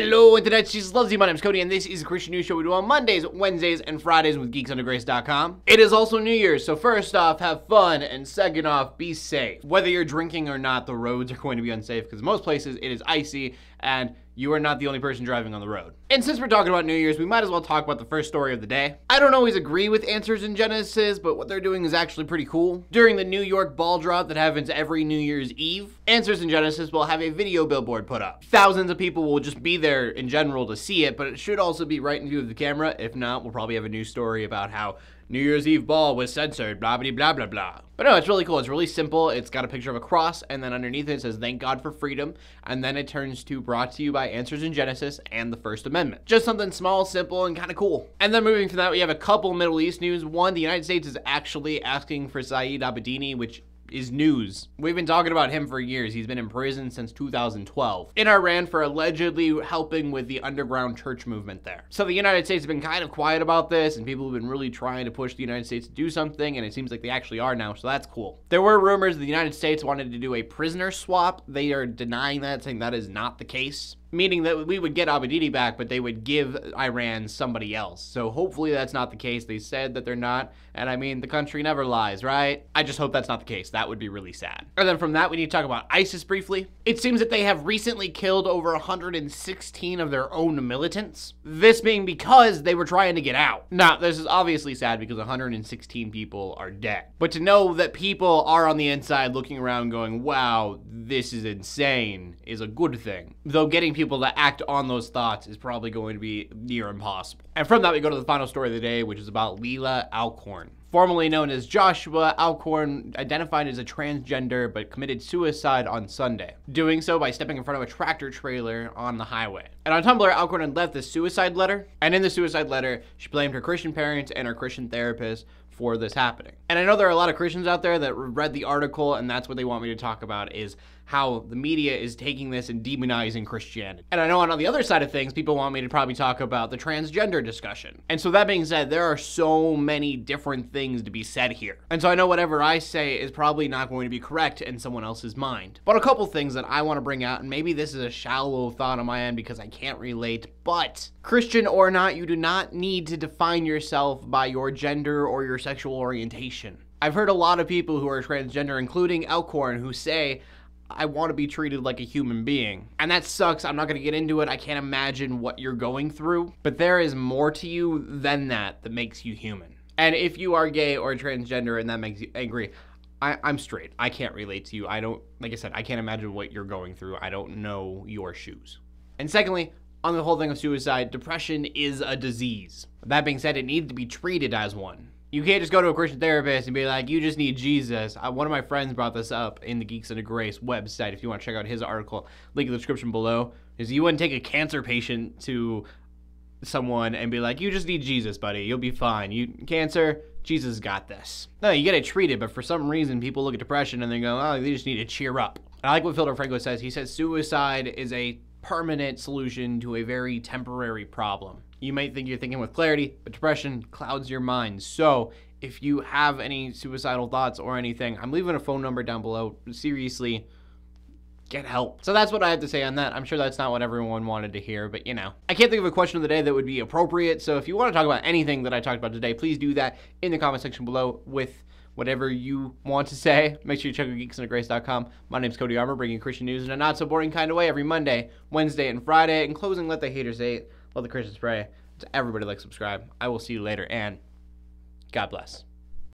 Hello, Internet. Jesus loves you. My name's Cody, and this is a Christian News Show we do on Mondays, Wednesdays, and Fridays with GeeksUnderGrace.com. It is also New Year's, so first off, have fun, and second off, be safe. Whether you're drinking or not, the roads are going to be unsafe because most places it is icy, and you are not the only person driving on the road. And since we're talking about New Year's, we might as well talk about the first story of the day. I don't always agree with Answers in Genesis, but what they're doing is actually pretty cool. During the New York ball drop that happens every New Year's Eve, Answers in Genesis will have a video billboard put up. Thousands of people will just be there in general to see it, but it should also be right in view of the camera. If not, we'll probably have a new story about how New Year's Eve ball was censored, blah, blah, blah, blah, blah. But no, it's really cool. It's really simple. It's got a picture of a cross, and then underneath it, says, Thank God for freedom. And then it turns to brought to you by Answers in Genesis and the First Amendment. Just something small, simple, and kind of cool. And then moving from that, we have a couple Middle East news. One, the United States is actually asking for Saeed Abedini, which is news. We've been talking about him for years. He's been in prison since 2012 in Iran for allegedly helping with the underground church movement there. So the United States has been kind of quiet about this and people have been really trying to push the United States to do something and it seems like they actually are now, so that's cool. There were rumors the United States wanted to do a prisoner swap. They are denying that, saying that is not the case meaning that we would get Abedini back, but they would give Iran somebody else. So hopefully that's not the case. They said that they're not, and I mean, the country never lies, right? I just hope that's not the case. That would be really sad. And then from that, we need to talk about ISIS briefly. It seems that they have recently killed over 116 of their own militants, this being because they were trying to get out. Now, this is obviously sad because 116 people are dead, but to know that people are on the inside looking around going, wow, this is insane, is a good thing. Though getting people to act on those thoughts is probably going to be near impossible. And from that, we go to the final story of the day, which is about Leelah Alcorn. Formerly known as Joshua, Alcorn identified as a transgender but committed suicide on Sunday, doing so by stepping in front of a tractor trailer on the highway. And on Tumblr, Alcorn had left this suicide letter, and in the suicide letter, she blamed her Christian parents and her Christian therapist for this happening. And I know there are a lot of Christians out there that read the article and that's what they want me to talk about is how the media is taking this and demonizing Christianity. And I know on the other side of things, people want me to probably talk about the transgender discussion. And so that being said, there are so many different things to be said here. And so I know whatever I say is probably not going to be correct in someone else's mind. But a couple things that I want to bring out, and maybe this is a shallow thought on my end because I can't relate, but Christian or not, you do not need to define yourself by your gender or your sexual orientation. I've heard a lot of people who are transgender, including Alcorn, who say, I want to be treated like a human being. And that sucks. I'm not going to get into it. I can't imagine what you're going through. But there is more to you than that that makes you human. And if you are gay or transgender and that makes you angry, I, am straight. I can't relate to you. I don't, like I said, I can't imagine what you're going through. I don't know your shoes. And secondly, on the whole thing of suicide, depression is a disease. That being said, it needs to be treated as one. You can't just go to a Christian therapist and be like, you just need Jesus. I, one of my friends brought this up in the Geeks Under Grace website. If you want to check out his article, link in the description below. Is you wouldn't take a cancer patient to someone and be like, you just need Jesus, buddy. You'll be fine. You cancer, Jesus got this. No, you get it treated, but for some reason, people look at depression and they go, oh, they just need to cheer up. I like what Philip DeFranco says. He says suicide is a permanent solution to a very temporary problem. You might think you're thinking with clarity, but depression clouds your mind. So if you have any suicidal thoughts or anything, I'm leaving a phone number down below. Seriously, get help. So that's what I have to say on that. I'm sure that's not what everyone wanted to hear, but you know. I can't think of a question of the day that would be appropriate, so if you want to talk about anything that I talked about today, please do that in the comment section below with whatever you want to say. Make sure you check out geeksundergrace.com. My name's Cody Armour, bringing Christian news in a not so boring kind of way every Monday, Wednesday, and Friday. In closing, let the haters hate, let the Christians pray. To everybody, like, subscribe. I will see you later, and God bless.